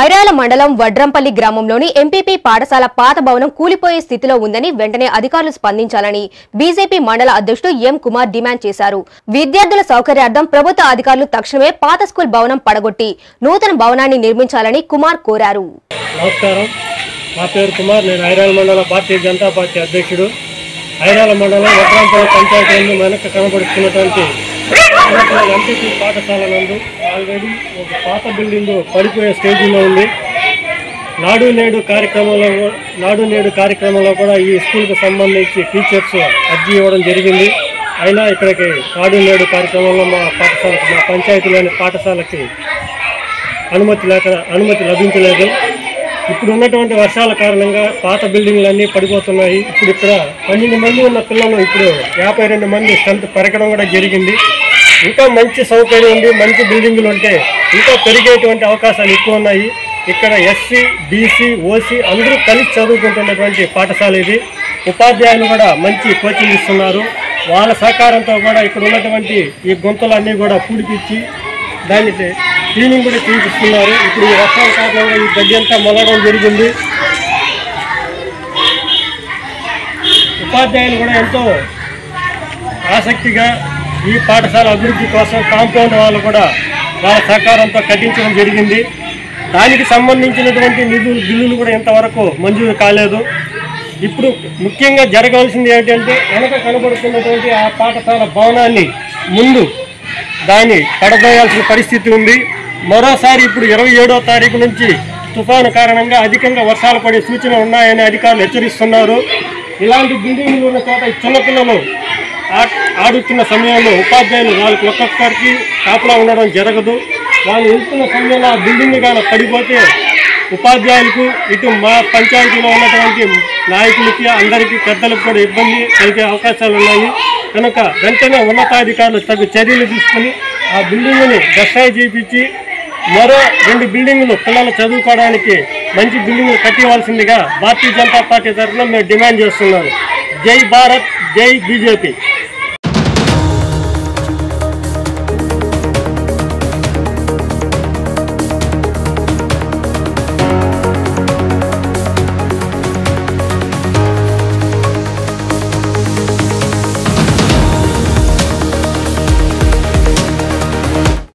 ఐరాల మండలం వడ్రంపల్లి గ్రామంలోని ఎంపీపీ పాఠశాల పాత భవనం కూలిపోయే స్థితిలో ఉందని వెంటనే అధికారులు స్పందించాలని బీజేపీ మండల అధ్యక్షుడు ఎం కుమార్ డిమాండ్ చేశారు. విద్యార్థుల సౌకర్యార్థం ప్రభుత్వ అధికారులు తక్షణమే పాత స్కూల్ భవనం పడగొట్టి నూతన భవనాన్ని నిర్మించాలని కుమార్ కోరారు. నమస్కారం. నా పేరు కుమార్. నేను ఐరాల మండల భారతీయ జనతా పార్టీ అధ్యక్షుడు. ఐరాల మండలం పంచాయతీ వెనక కనబడుతున్నటువంటి ఎంపీపీ పాఠశాల నందు ఆల్రెడీ ఒక పాత బిల్డింగ్ పడిపోయే స్టేజీలో ఉంది. నాడు నేడు కార్యక్రమంలో నాడు నేడు కార్యక్రమంలో కూడా ఈ స్కూల్కి సంబంధించి టీచర్స్ అర్జీ ఇవ్వడం జరిగింది. అయినా ఇక్కడికి నాడు నేడు కార్యక్రమంలో మా పాఠశాలకు మా పంచాయతీలోని పాఠశాలకి అనుమతి లేక అనుమతి లభించలేదు. ఇప్పుడు ఉన్నటువంటి వర్షాల కారణంగా పాత బిల్డింగ్లన్నీ పడిపోతున్నాయి. ఇప్పుడు ఇక్కడ పన్నెండు మంది ఉన్న పిల్లలు ఇప్పుడు యాభై రెండు మంది స్ట్రెంత్ పెరగడం కూడా జరిగింది. ఇంకా మంచి సౌకర్యం ఉంది మంచి బిల్డింగులు ఉంటే ఇంకా పెరిగేటువంటి అవకాశాలు ఎక్కువ ఉన్నాయి. ఇక్కడ ఎస్సీ బీసీ ఓసీ అందరూ కలిసి చదువుకుంటున్నటువంటి పాఠశాల ఇది. ఉపాధ్యాయులు కూడా మంచి కోచింగ్ ఇస్తున్నారు. వాళ్ళ సహకారంతో కూడా ఇక్కడ ఉన్నటువంటి ఈ గుంతలన్నీ కూడా పూడిపించి దాన్ని క్లీనింగ్ కూడా చేయిస్తున్నారు ఇప్పుడు ఈ వర్షాల కారణంగా ఈ గడ్డి అంతా మొలగడం జరిగింది. ఉపాధ్యాయులు కూడా ఎంతో ఆసక్తిగా ఈ పాఠశాల అభివృద్ధి కోసం కాంపౌండ్ వాళ్ళు కూడా వాళ్ళ సహకారంతో కట్టించడం జరిగింది. దానికి సంబంధించినటువంటి నిధులు బిల్లులు కూడా ఇంతవరకు మంజూరు కాలేదు. ఇప్పుడు ముఖ్యంగా జరగవలసింది ఏంటంటే వెనక కనబడుతున్నటువంటి ఆ పాఠశాల భవనాన్ని ముందు దాన్ని పడదోయాల్సిన పరిస్థితి ఉంది. మరోసారి ఇప్పుడు ఇరవై ఏడో తారీఖు నుంచి తుఫాను కారణంగా అధికంగా వర్షాలు పడే సూచనలు ఉన్నాయని అధికారులు హెచ్చరిస్తున్నారు. ఇలాంటి బిల్డింగ్లు ఉన్న చోట చిన్నపిల్లలు ఆడుతున్న సమయంలో ఉపాధ్యాయులు వాళ్ళకి ఒక్కొక్కరికి కాపలా ఉండడం జరగదు. వాళ్ళు వెళ్తున్న సమయంలో ఆ బిల్డింగ్ కానీ పడిపోతే ఉపాధ్యాయులకు ఇటు మా పంచాయతీలో ఉన్నటువంటి నాయకులకి అందరికీ పెద్దలకు కూడా ఇబ్బంది కలిగే అవకాశాలు ఉన్నాయి. కనుక వెంటనే ఉన్నతాధికారులు తగు చర్యలు తీసుకుని ఆ బిల్డింగ్ని దస్తాయి చేయించి మరో రెండు బిల్డింగులు పిల్లలు చదువుకోవడానికి మంచి బిల్డింగులు కట్టివలసిందిగా భారతీయ జనతా పార్టీ తరఫున మేము డిమాండ్ చేస్తున్నాము. జై భారత్ జై బీజేపీ.